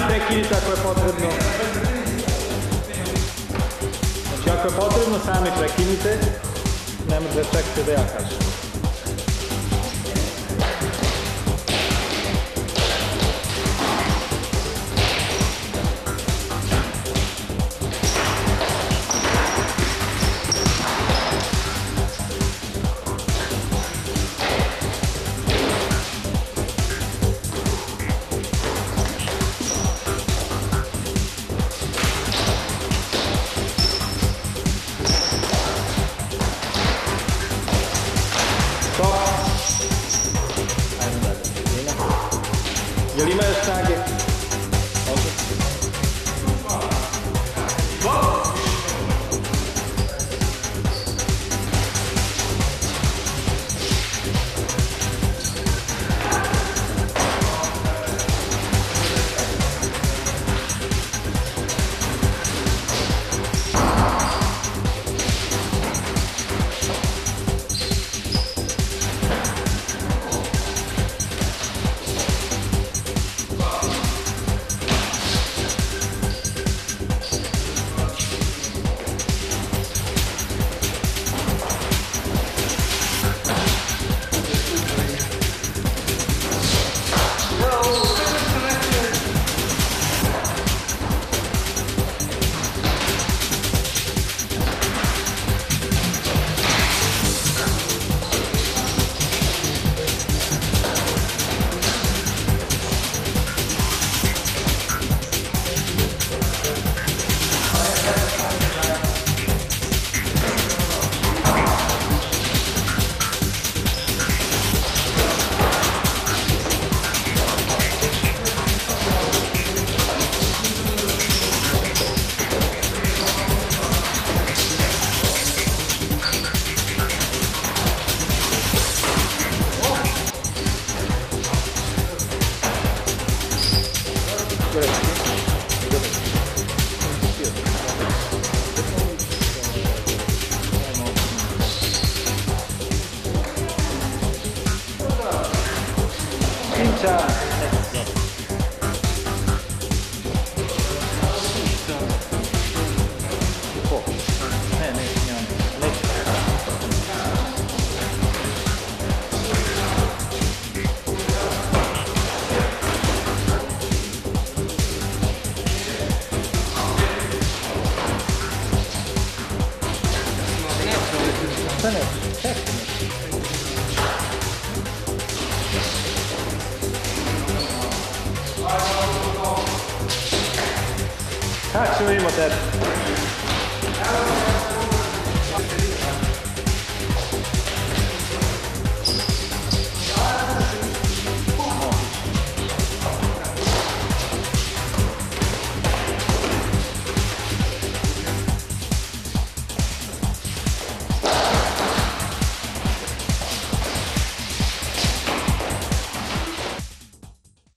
Ами, и прекидите, ако е потребно. Значи ако е потребно, сами прекидите, няма да чакате да я кажете. You're the most target. করে Tak, trzymajmy te.